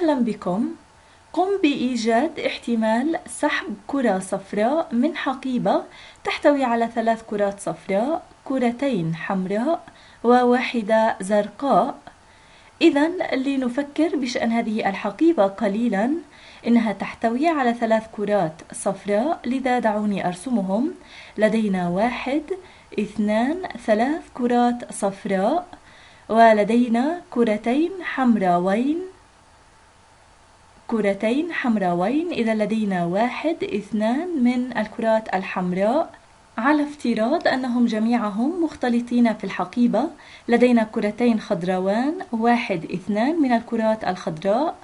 أهلا بكم. قم بإيجاد احتمال سحب كرة صفراء من حقيبة تحتوي على ثلاث كرات صفراء كرتين حمراء وواحدة زرقاء. إذا لنفكر بشأن هذه الحقيبة قليلا. إنها تحتوي على ثلاث كرات صفراء لذا دعوني أرسمهم. لدينا واحد اثنان ثلاث كرات صفراء. ولدينا كرتين حمراوين كرتين حمراوين إذا لدينا واحد اثنان من الكرات الحمراء. على افتراض أنهم جميعهم مختلطين في الحقيبة لدينا كرتين خضراوان واحد اثنان من الكرات الخضراء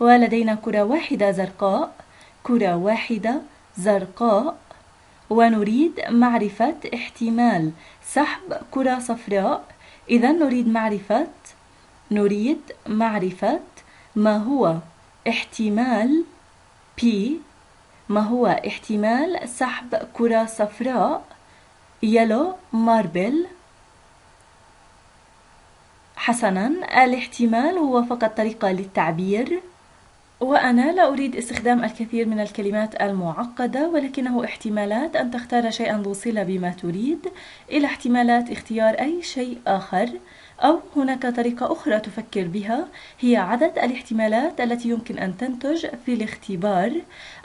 ولدينا كرة واحدة زرقاء كرة واحدة زرقاء. ونريد معرفة احتمال سحب كرة صفراء. إذا نريد معرفة نريد معرفة ما هو احتمال P ما هو احتمال سحب كرة صفراء يلو ماربل حسنا الاحتمال هو فقط طريقة للتعبير وأنا لا أريد استخدام الكثير من الكلمات المعقدة ولكنه احتمالات أن تختار شيئا ذو صلة بما تريد إلى احتمالات اختيار أي شيء آخر. أو هناك طريقة أخرى تفكر بها هي عدد الاحتمالات التي يمكن أن تنتج في الاختبار.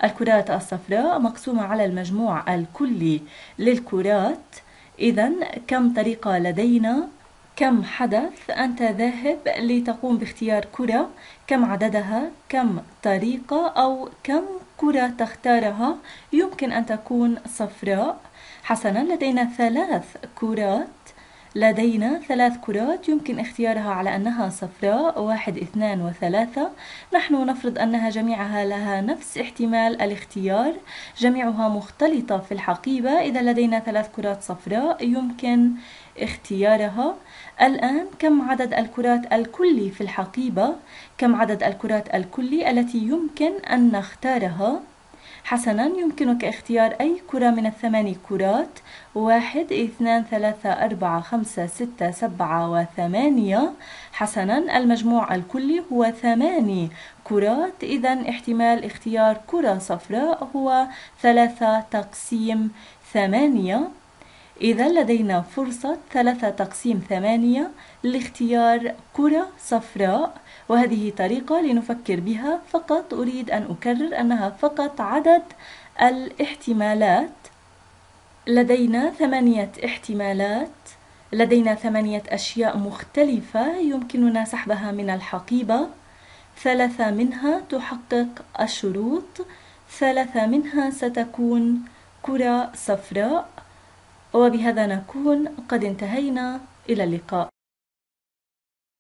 الكرات الصفراء مقسومة على المجموع الكلي للكرات. إذا كم طريقة لدينا؟ كم حدث أنت ذاهب لتقوم باختيار كرة؟ كم عددها؟ كم طريقة؟ أو كم كرة تختارها؟ يمكن أن تكون صفراء. حسنا لدينا ثلاث كرات. لدينا ثلاث كرات يمكن اختيارها على أنها صفراء واحد اثنان وثلاثة. نحن نفرض أنها جميعها لها نفس احتمال الاختيار. جميعها مختلطة في الحقيبة. إذا لدينا ثلاث كرات صفراء يمكن اختيارها. الآن كم عدد الكرات الكلي في الحقيبة؟ كم عدد الكرات الكلي التي يمكن أن نختارها؟ حسنا يمكنك اختيار أي كرة من الثماني كرات. واحد اثنان ثلاثة أربعة خمسة ستة سبعة وثمانية. حسنا المجموع الكلي هو ثماني كرات. إذا احتمال اختيار كرة صفراء هو ثلاثة تقسيم ثمانية. إذا لدينا فرصة ثلاثة تقسيم ثمانية لاختيار كرة صفراء وهذه طريقة لنفكر بها فقط. أريد أن أكرر أنها فقط عدد الاحتمالات. لدينا ثمانية احتمالات. لدينا ثمانية أشياء مختلفة يمكننا سحبها من الحقيبة. ثلاثة منها تحقق الشروط. ثلاثة منها ستكون كرة صفراء. وبهذا نكون قد انتهينا إلى اللقاء.